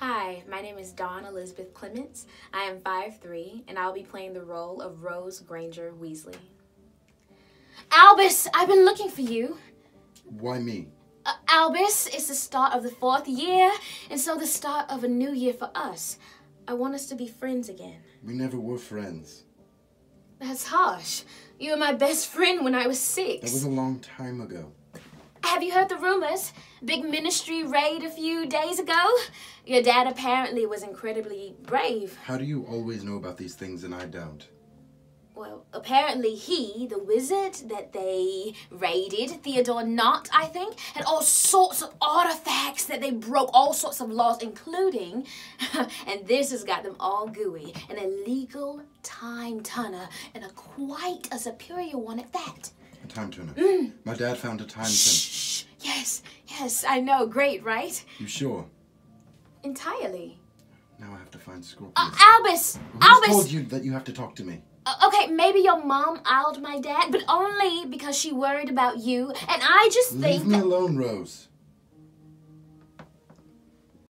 Hi, my name is Dawn Elizabeth Clements. I am 5'3", and I'll be playing the role of Rose Granger Weasley. Albus, I've been looking for you. Why me? Uh, Albus, it's the start of the fourth year, and so the start of a new year for us. I want us to be friends again. We never were friends. That's harsh. You were my best friend when I was six. That was a long time ago. Have you heard the rumors? Big ministry raid a few days ago? Your dad apparently was incredibly brave. How do you always know about these things and I don't? Well, apparently he, the wizard that they raided, Theodore Nott, I think, had all sorts of artifacts that they broke all sorts of laws, including, and this has got them all gooey, an illegal time turner, and a quite a superior one at that. Time turner. Mm. My dad found a time turner. Shh. Yes, yes, I know. Great, right? You sure? Entirely. Now I have to find Scorpius. Uh, Albus! Who's Albus! told you that you have to talk to me? Uh, okay, maybe your mom owled my dad, but only because she worried about you, and I just Leave think me alone, Rose.